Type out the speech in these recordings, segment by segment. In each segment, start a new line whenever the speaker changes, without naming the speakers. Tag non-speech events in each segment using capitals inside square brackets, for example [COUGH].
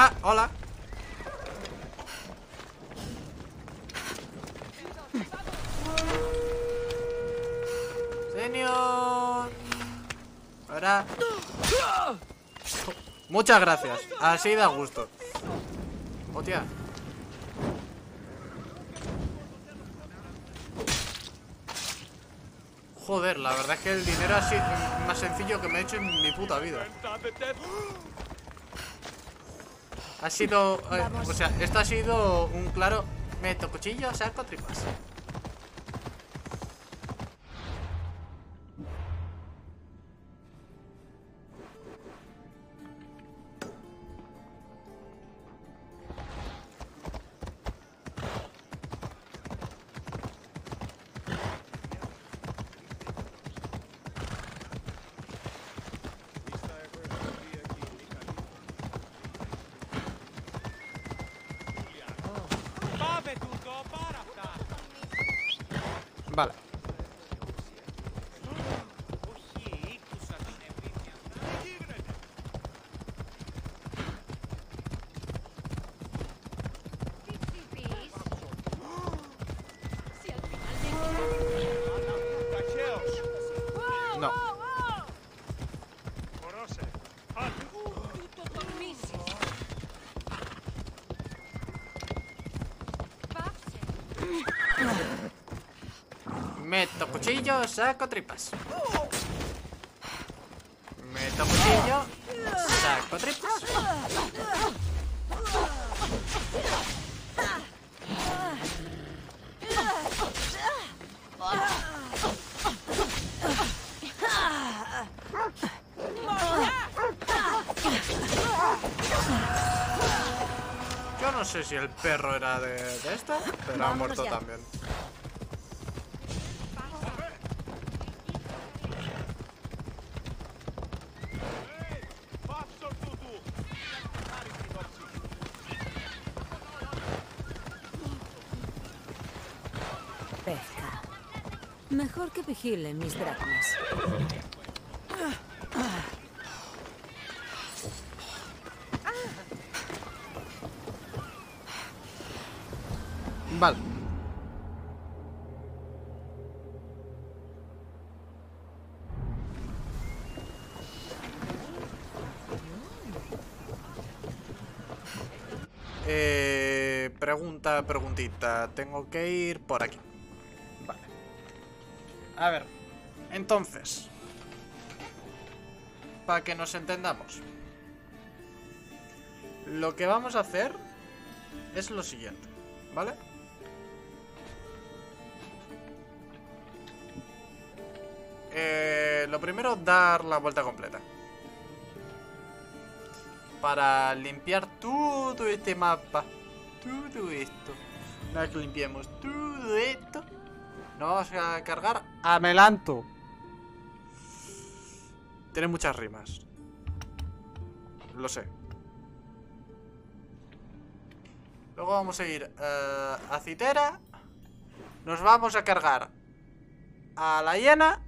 ¡Ah! ¡Hola! Señor. Ahora. Muchas gracias. Así da gusto. Hostia. Joder, la verdad es que el dinero sido más sencillo que me he hecho en mi puta vida. Ha sido... eh, o sea, esto ha sido un claro... Meto cuchillo, saco tripas. Cuchillo, saco tripas. Meto cuchillo, saco tripas. Yo no sé si el perro era de, de esto, pero ha muerto
ya.
también.
Mejor que vigilen mis dracmas.
Vale. Eh, pregunta, preguntita. Tengo que ir por aquí. A ver. Entonces. Para que nos entendamos. Lo que vamos a hacer es lo siguiente. ¿Vale? Eh, lo primero, dar la vuelta completa. Para limpiar todo este mapa. Todo esto. Vez que limpiemos todo esto, nos vamos a cargar a Melanto. Tiene muchas rimas. Lo sé. Luego vamos a ir eh, a Citera. Nos vamos a cargar a la hiena.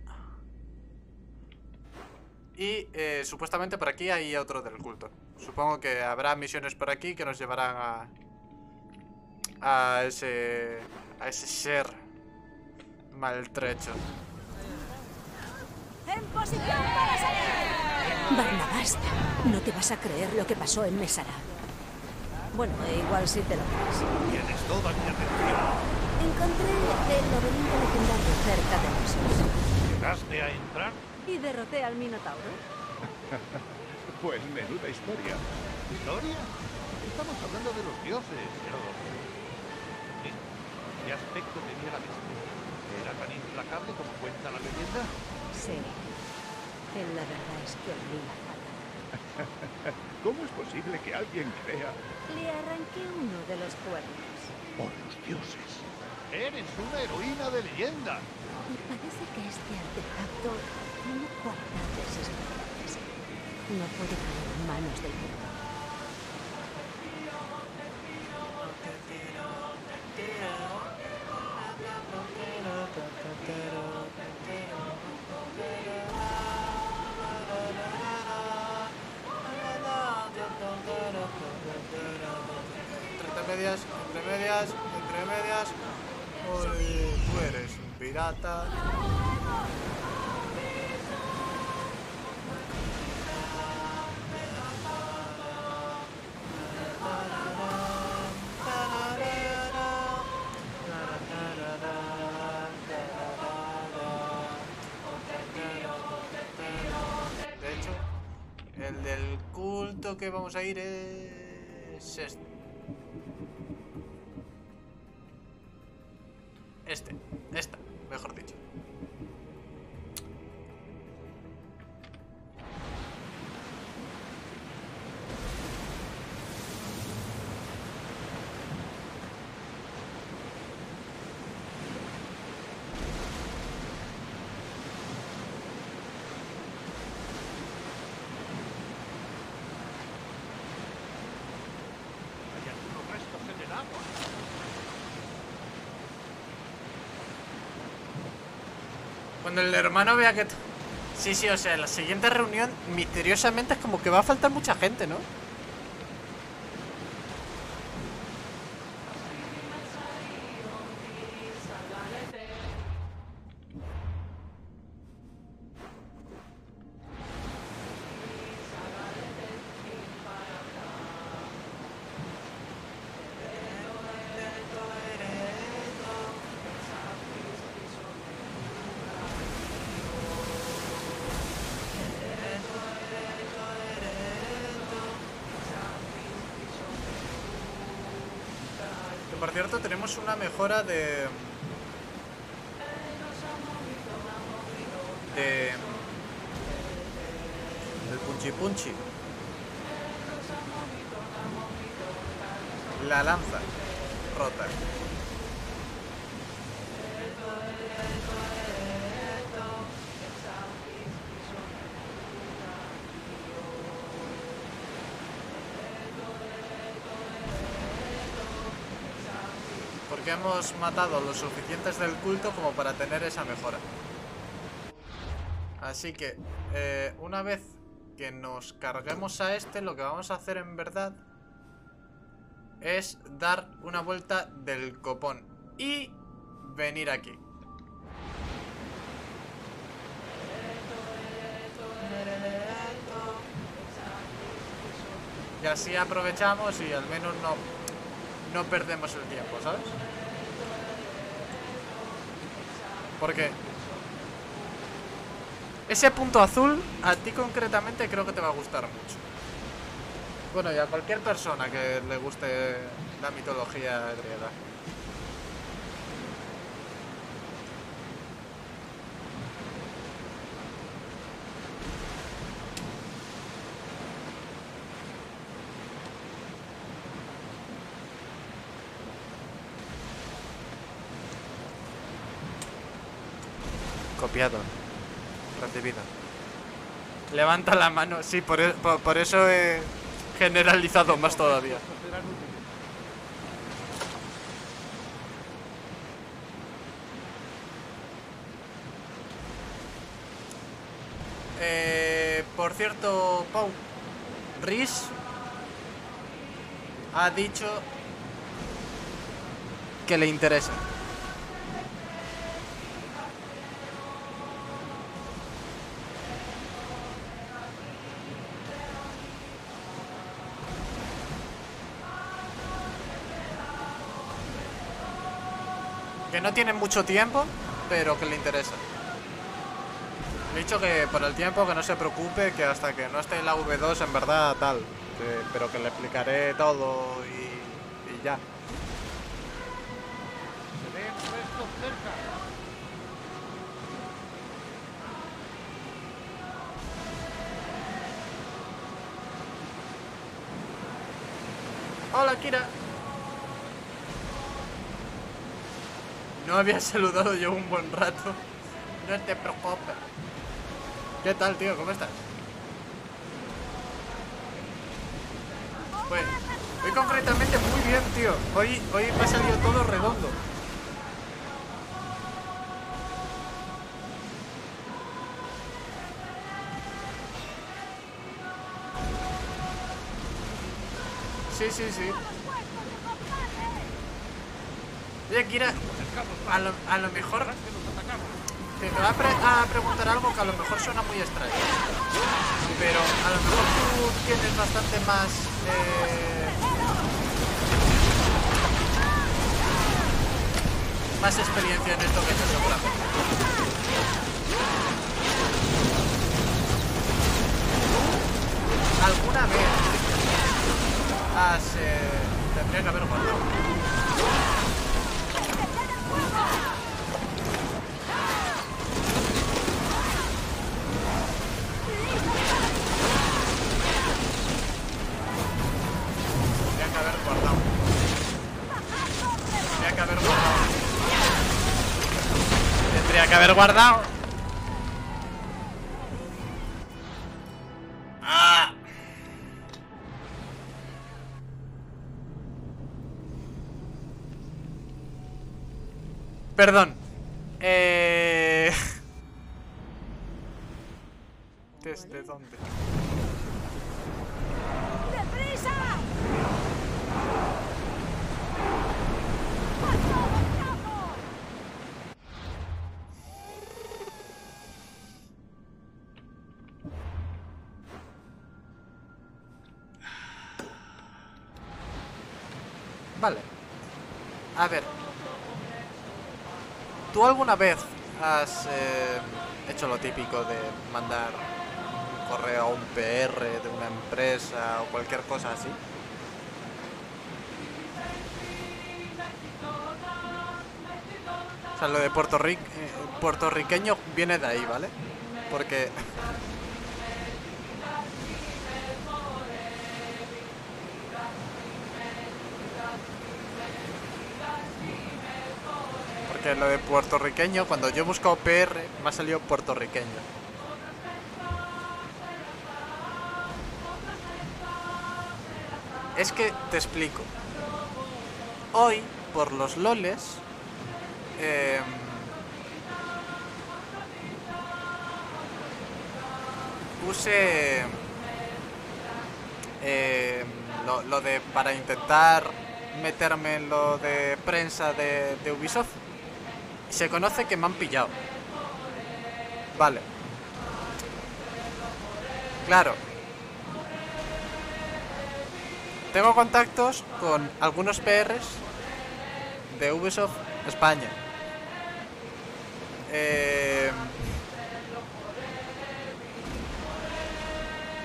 Y eh, supuestamente por aquí hay otro del culto. Supongo que habrá misiones por aquí que nos llevarán a... A ese... A ese ser maltrecho.
¡En posición para salir! Barnabás, no te vas a creer lo que pasó en Mesara. Bueno, igual sí te lo crees.
Tienes toda mi atención.
Encontré el laberinto legendario cerca de nosotros.
¿Llegaste a entrar?
Y derroté al Minotauro. [LAUGHS]
Pues menuda historia. ¿Historia? Estamos hablando de los dioses. Sí. ¿Qué aspecto tenía la bestia? ¿Era tan implacable como cuenta la leyenda?
Sí. Que la verdad es que fatal. [LAUGHS]
¿Cómo es posible que alguien crea?
Le arranqué uno de los cuernos.
¡Por los dioses! ¡Eres una heroína de leyenda!
Me parece que este artefacto no guarda desesperadas. No puede caer en manos del mundo.
Medias, entre medias. Uy, tú eres un pirata. De hecho, el del culto que vamos a ir es. Este,
フフフ。
Cuando el hermano vea que... Sí, sí, o sea, la siguiente reunión misteriosamente es como que va a faltar mucha gente, ¿no? Tenemos una mejora de... De... Del punchi punchi. La lanza. Rota. Hemos matado los suficientes del culto como para tener esa mejora. Así que, eh, una vez que nos carguemos a este, lo que vamos a hacer en verdad es dar una vuelta del copón y venir aquí. Y así aprovechamos y al menos no, no perdemos el tiempo, ¿sabes? Porque ese punto azul a ti concretamente creo que te va a gustar mucho. Bueno, y a cualquier persona que le guste la mitología griega. Recibido. Levanta la mano. Sí, por, e- por, eso he generalizado más todavía. Eh, por cierto, Pau, Riz ha dicho que le interesa. No tiene mucho tiempo, pero que le interesa. He dicho que por el tiempo que no se preocupe, que hasta que no esté en la V2 en verdad tal. pero que le explicaré todo y, ya.
Se cerca.
Hola, Kira. No había saludado yo un buen rato. No te preocupes. ¿Qué tal, tío? ¿Cómo estás? Pues, hoy concretamente muy bien, tío. Hoy, hoy me ha salido todo redondo. Sí, sí, sí. Oye, Kira, a lo, a lo mejor te va a, pre- a preguntar algo que a lo mejor suena muy extraño. Pero a lo mejor tú tienes bastante más... eh, más experiencia en esto que yo seguramente. ¿Alguna vez has... eh, tendría que haber guardado? Haber guardado. ¡Ah! Perdón. A ver. ¿Tú alguna vez has eh, hecho lo típico de mandar un correo a un PR de una empresa o cualquier cosa así? O sea, lo de Puerto Ric eh, puertorriqueño viene de ahí, ¿vale? Porque Porque lo de puertorriqueño, cuando yo he buscado PR, me ha salido puertorriqueño. Es que te explico. Hoy, por los loles, em, puse em, lo, de para intentar meterme en lo de prensa de Ubisoft. Se conoce que me han pillado. Vale. Claro. Tengo contactos con algunos PRs de Ubisoft España. Eh,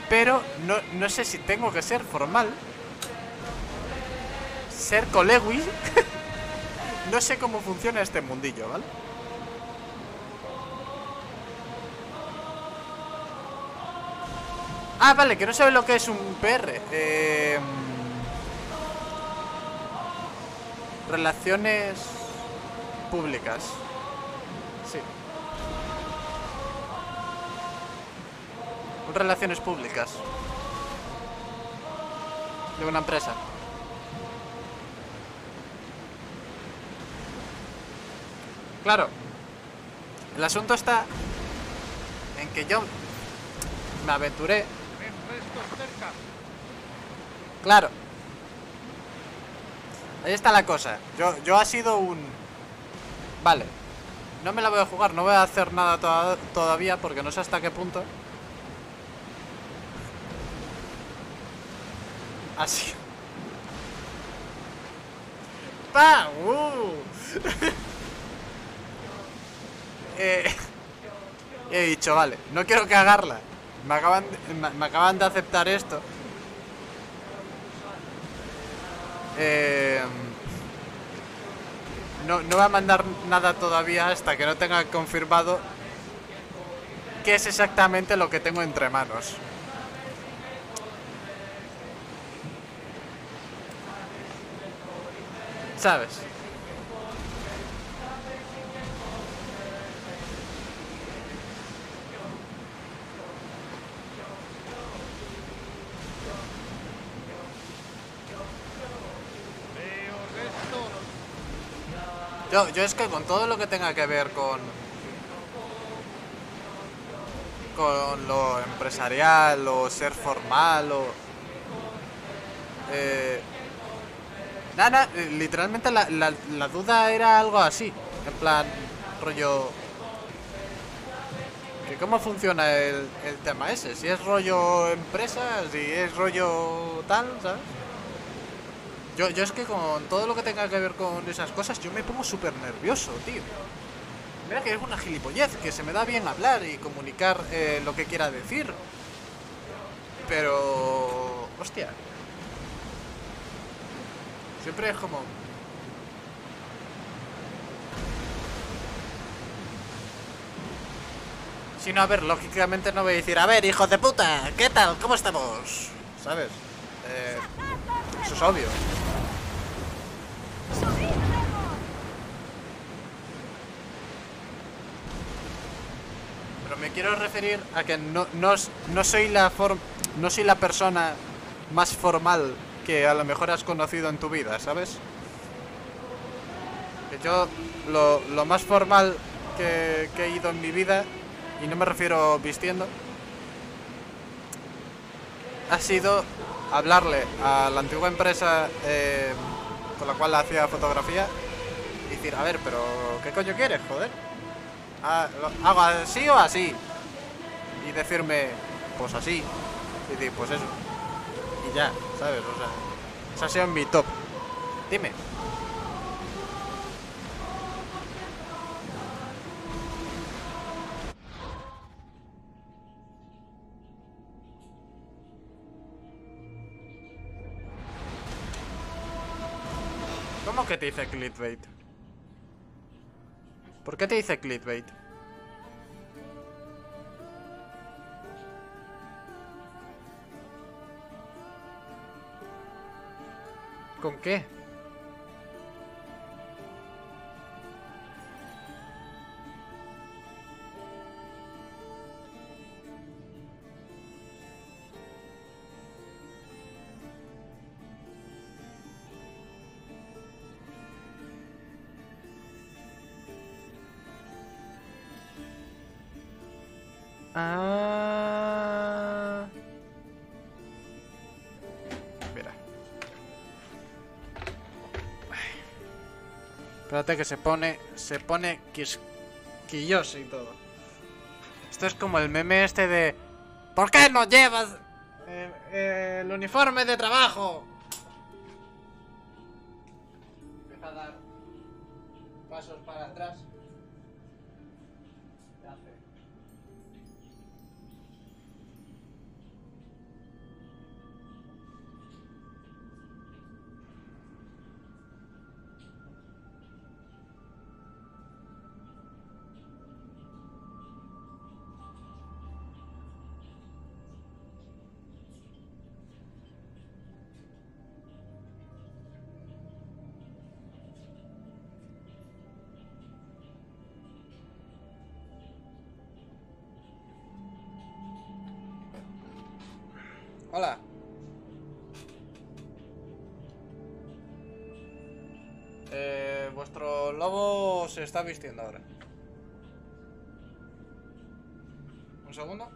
pero no, no sé si tengo que ser formal. Ser colegui. [LAUGHS] no sé cómo funciona este mundillo, ¿vale? Ah, vale, que no sabe lo que es un PR. Eh, relaciones públicas. Sí. Relaciones públicas. De una empresa. Claro. El asunto está en que yo me aventuré. Claro. Ahí está la cosa. Yo, yo ha sido un... Vale. No me la voy a jugar, no voy a hacer nada toda- todavía porque no sé hasta qué punto. Así. [LAUGHS] ¡Pa! ¡Uh! Eh, [LAUGHS] he dicho, vale, no quiero cagarla. Me acaban, de- aceptar esto. Eh, no, no voy a mandar nada todavía hasta que no tenga confirmado qué es exactamente lo que tengo entre manos. ¿Sabes? Yo, yo es que con todo lo que tenga que ver con. con lo empresarial o ser formal o. eh, Nada, literalmente la, la, la duda era algo así. En plan, rollo... que ¿Cómo funciona el, el tema ese? Si es rollo empresa, si es rollo tal, ¿sabes? Yo, yo es que con todo lo que tenga que ver con esas cosas, yo me pongo súper nervioso, tío. Mira que es una gilipollez, que se me da bien hablar y comunicar eh, lo que quiera decir. Pero... Hostia. Siempre es como... Si no, a ver, lógicamente no voy a decir, a ver, hijo de puta, ¿qué tal? ¿Cómo estamos? ¿Sabes? Eh, eso es obvio. Pero me quiero referir a que no, no, no soy la form, no soy la persona más formal que a lo mejor has conocido en tu vida, ¿sabes? Que yo lo, lo más formal que, he ido en mi vida, y no me refiero vistiendo, ha sido hablarle a la antigua empresa eh, con la cual hacía fotografía y decir, a ver, pero ¿qué coño quieres, joder? Ah, ¿lo- ¿Hago así o así? Y decirme, pues así. Y decir, pues eso. Y ya, ¿sabes? O sea, ese ha sido mi top. Dime. ¿Cómo que te dice clickbait? ¿Por qué te dice clickbait? ¿Con qué? Ah. Mira. Espérate que se pone. Se pone quisquilloso y todo. Esto es como el meme este de. ¿Por qué no llevas eh, eh, el uniforme de trabajo? Hola. Eh, vuestro lobo se está vistiendo ahora. Un segundo.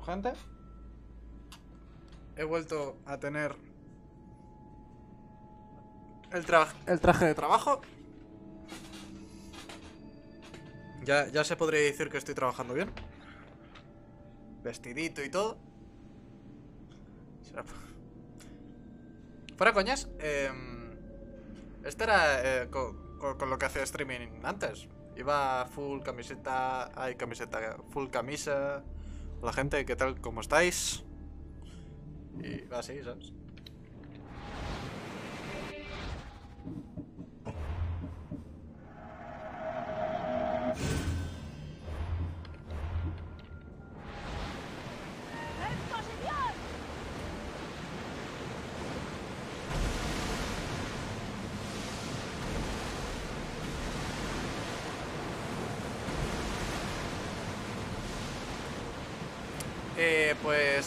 Gente? He vuelto a tener el, tra- el traje de trabajo. Ya, ya se podría decir que estoy trabajando bien. Vestidito y todo. Fuera coñas. em, Este era eh, co- co- con, lo que hacía streaming antes. Iba full camiseta, hay camiseta, full camisa. Hola gente, ¿qué tal? ¿Cómo estáis? Y así, ¿sabes?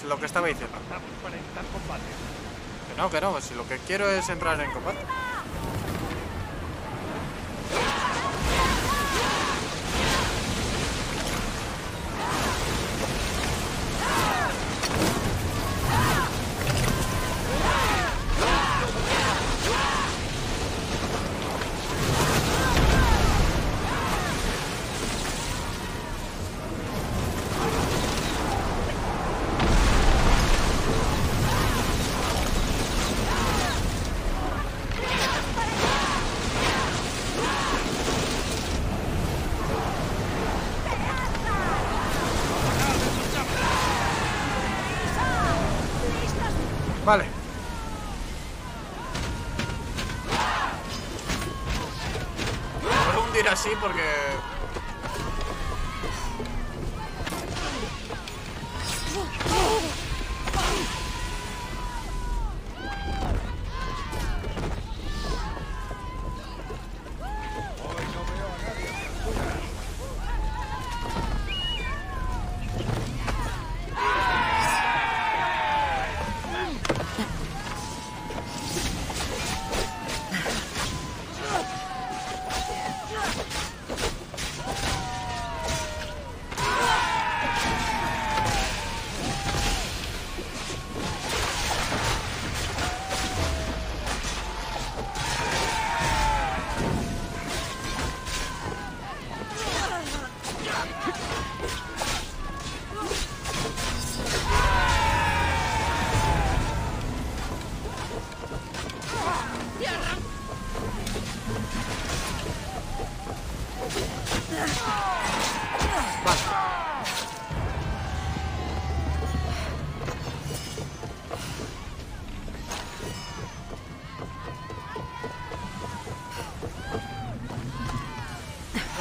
Lo que estaba diciendo.
Estamos para evitar combate.
Que no, que no, si lo que quiero es entrar en combate.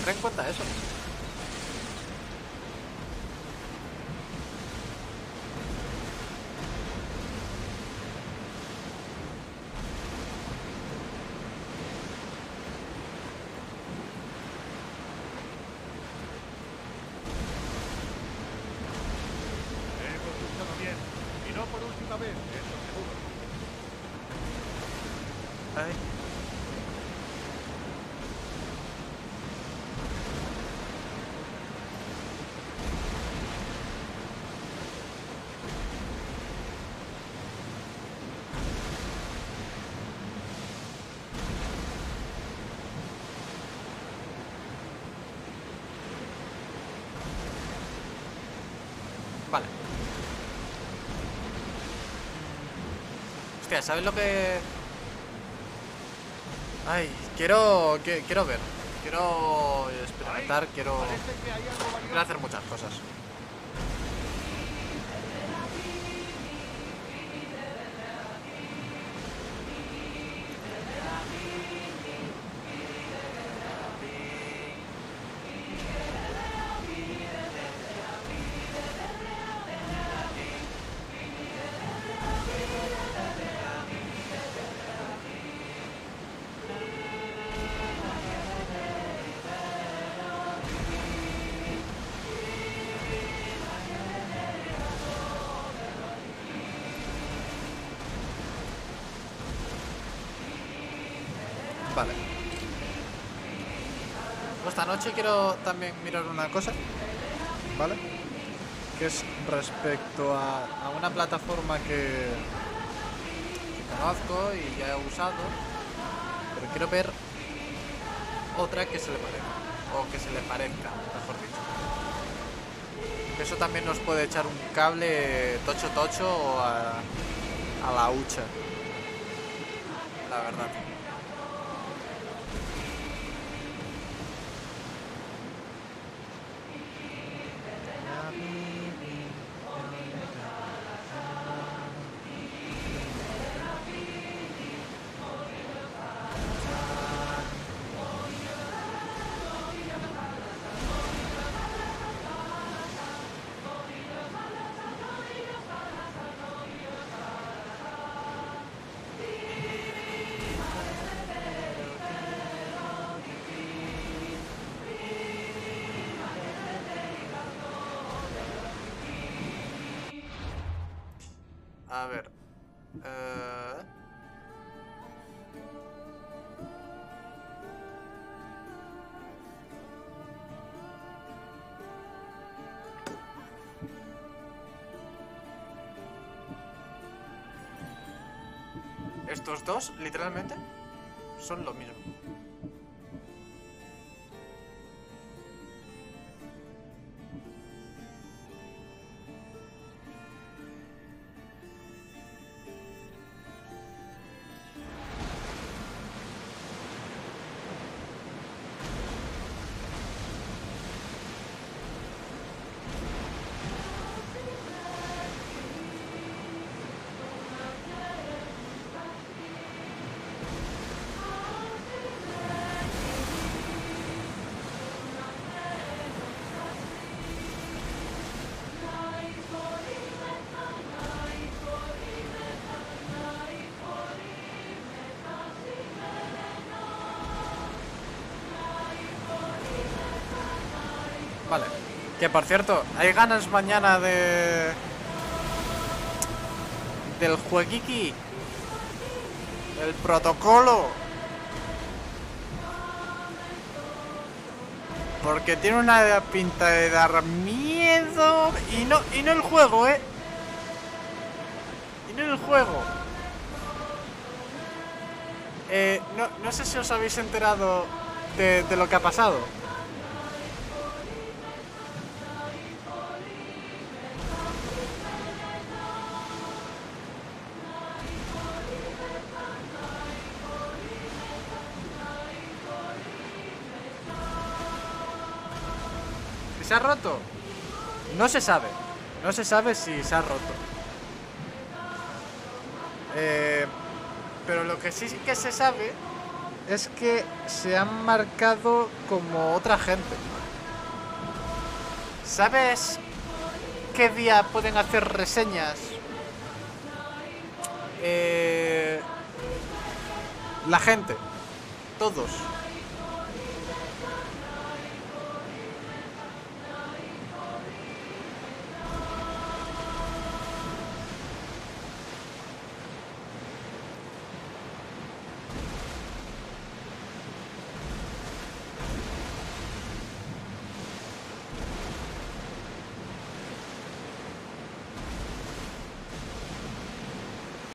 Tendré en cuenta eso.
Hemos luchado bien. Y no por última vez, eso seguro.
Ay. Vale. ¿Sabes lo que...? Ay, quiero... Quiero ver. Quiero experimentar, quiero... Quiero hacer muchas cosas. Noche quiero también mirar una cosa, ¿vale? Que es respecto a, una plataforma que, que conozco y ya he usado, pero quiero ver otra que se le parezca, o que se le parezca, mejor dicho. Eso también nos puede echar un cable tocho tocho o a, a la hucha. La verdad. A ver. eh, Estos dos, literalmente, son lo mismo. Que por cierto, hay ganas mañana de. del jueguiki. El protocolo. Porque tiene una pinta de dar miedo. Y no, y no el juego, eh. Y no el juego. Eh, no, no sé si os habéis enterado de, de lo que ha pasado. ¿Se ha roto? No se sabe. No se sabe si se ha roto. Eh, pero lo que sí que se sabe es que se han marcado como otra gente. ¿Sabes qué día pueden hacer reseñas? Eh, la gente. Todos.